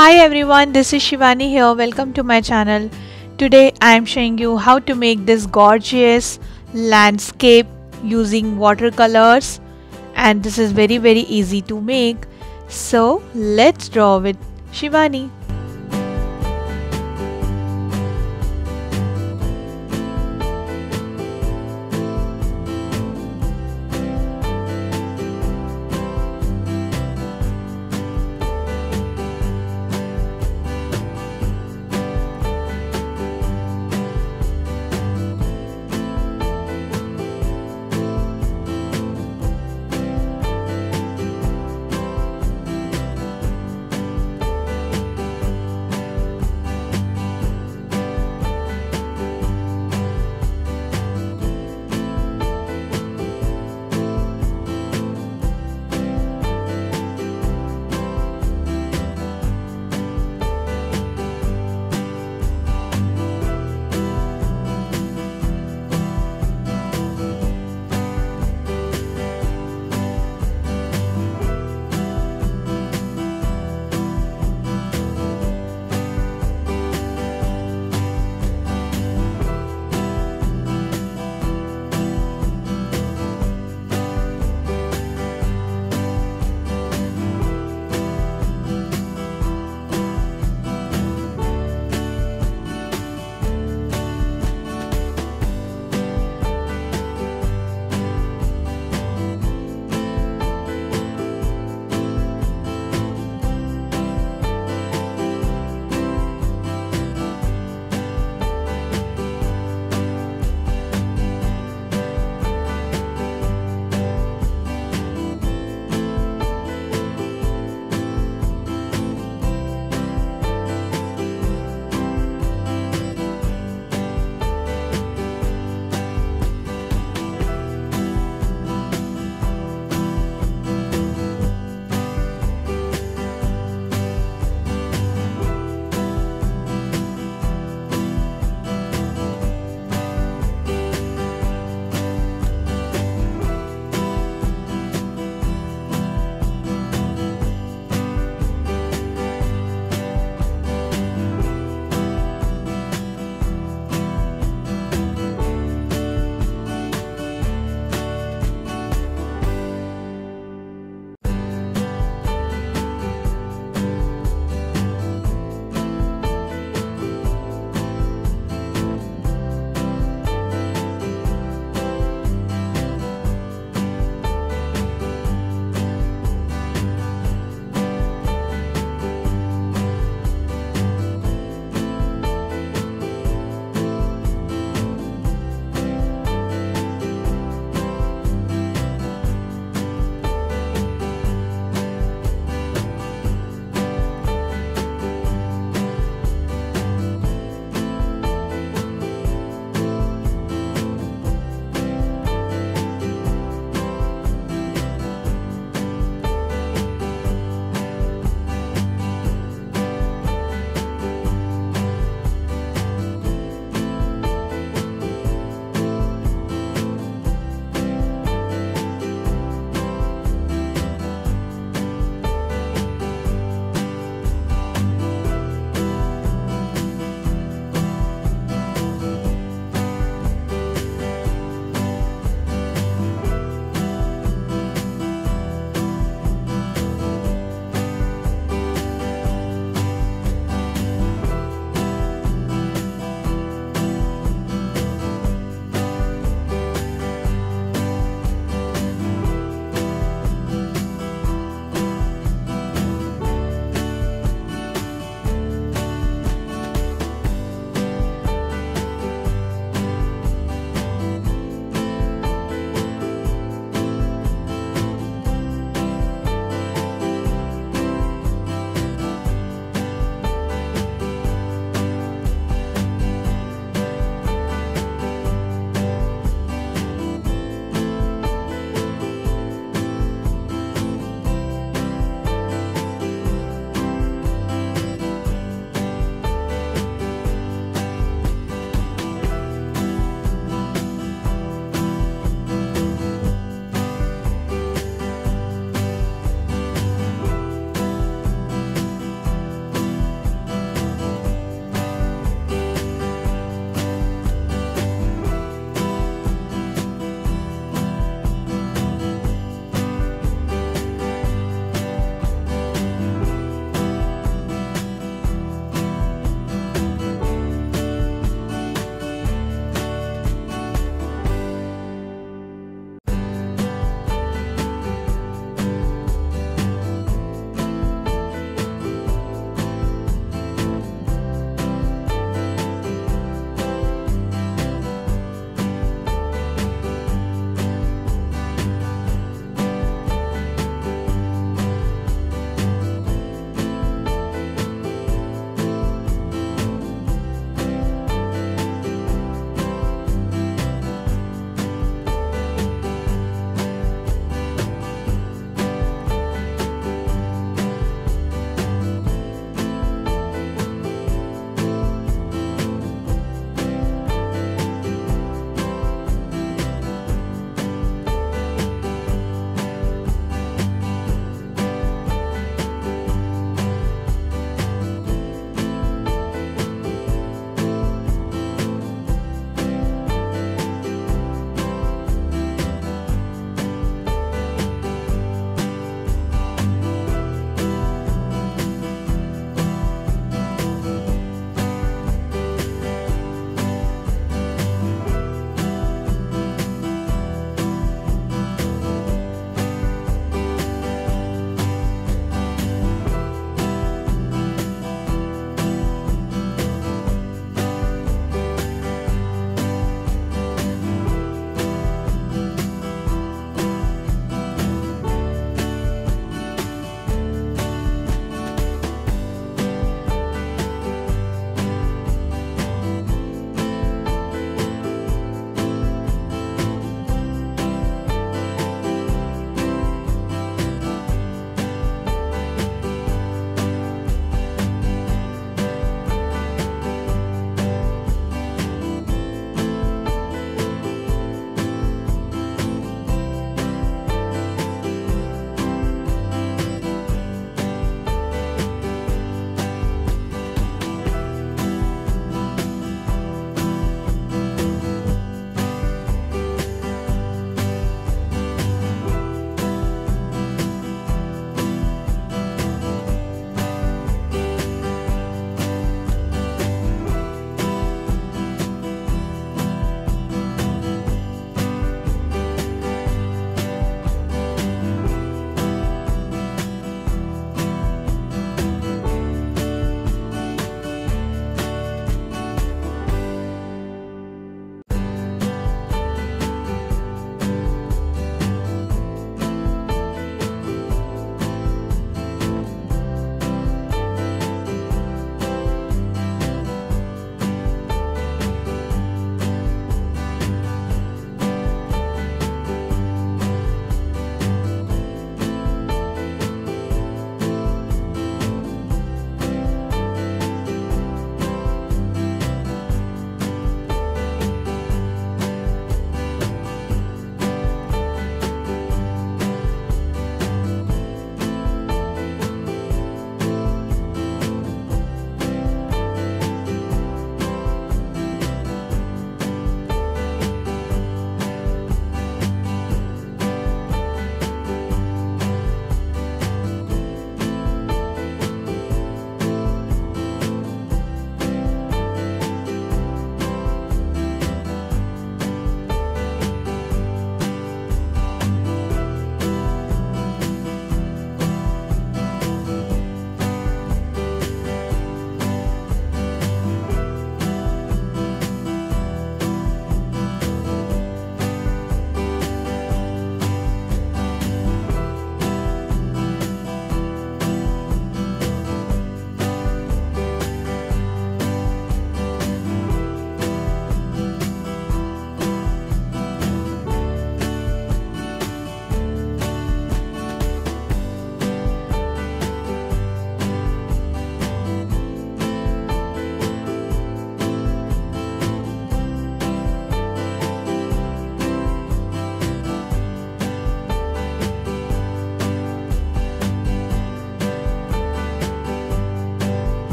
Hi everyone, this is Shivani here. Welcome to my channel. Today I am showing you how to make this gorgeous landscape using watercolors and this is very very easy to make. So let's draw with Shivani.